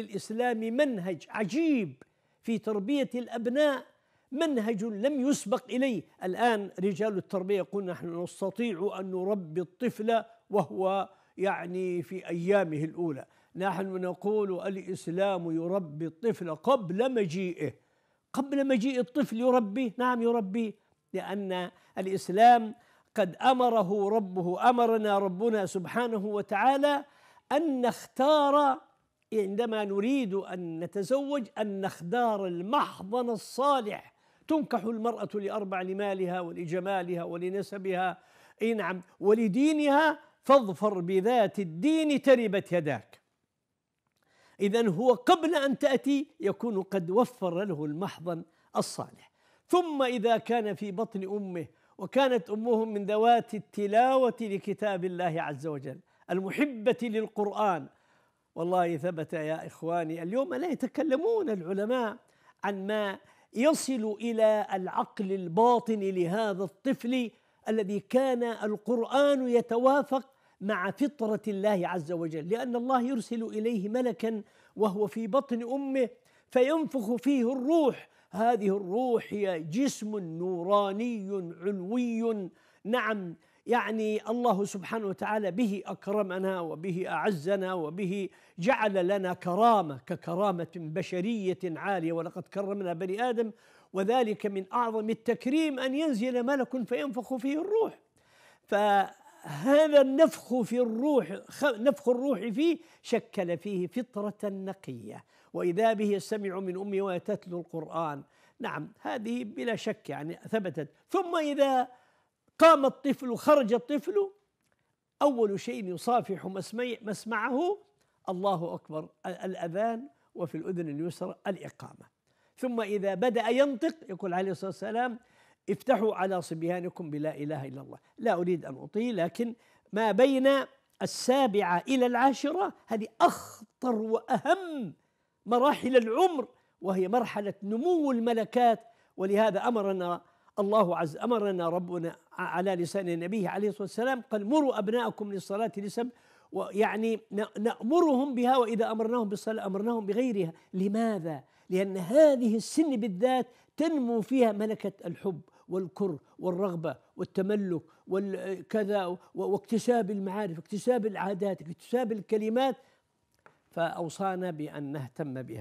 للإسلام منهج عجيب في تربية الأبناء منهج لم يسبق إليه. الآن رجال التربية يقول نحن نستطيع أن نربي الطفل وهو يعني في أيامه الأولى. نحن نقول الإسلام يربي الطفل قبل مجيئه. قبل مجيء الطفل يربيه؟ نعم يربيه لأن الإسلام قد أمره ربه أمرنا ربنا سبحانه وتعالى أن نختار عندما نريد أن نتزوج أن نختار المحضن الصالح. تنكح المرأة لأربع لمالها ولجمالها ولنسبها. أي نعم ولدينها فاظفر بذات الدين تربت يداك. إذا هو قبل أن تأتي يكون قد وفر له المحضن الصالح. ثم إذا كان في بطن أمه وكانت أمه من ذوات التلاوة لكتاب الله عز وجل المحبة للقرآن والله ثبت يا إخواني اليوم لا يتكلمون العلماء عن ما يصل إلى العقل الباطن لهذا الطفل الذي كان القرآن يتوافق مع فطرة الله عز وجل. لأن الله يرسل إليه ملكا وهو في بطن أمه فينفخ فيه الروح. هذه الروح هي جسم نوراني علوي. نعم يعني الله سبحانه وتعالى به أكرمنا وبه أعزنا وبه جعل لنا كرامة ككرامة بشرية عالية. ولقد كرمنا بني آدم وذلك من أعظم التكريم أن ينزل ملك فينفخ فيه الروح. فهذا النفخ في الروح نفخ الروح فيه شكل فيه فطرة نقية. وإذا به يستمع من امه ويتتلو القرآن. نعم هذه بلا شك يعني ثبتت. ثم إذا قام الطفل خرج الطفل أول شيء يصافح مسمعه الله أكبر الأذان وفي الأذن اليسرى الإقامة. ثم إذا بدأ ينطق يقول عليه الصلاة والسلام افتحوا على صبيانكم بلا إله إلا الله. لا أريد أن أطيل لكن ما بين السابعة إلى العاشرة هذه أخطر وأهم مراحل العمر وهي مرحلة نمو الملكات. ولهذا أمرنا الله عز أمرنا ربنا على لسان نبيه عليه الصلاة والسلام قال مروا أبناءكم للصلاة لسبع ويعني نأمرهم بها وإذا أمرناهم بالصلاة أمرناهم بغيرها لماذا؟ لأن هذه السن بالذات تنمو فيها ملكة الحب والكره والرغبة والتملك والكذا واكتساب المعارف اكتساب العادات اكتساب الكلمات فأوصانا بأن نهتم بها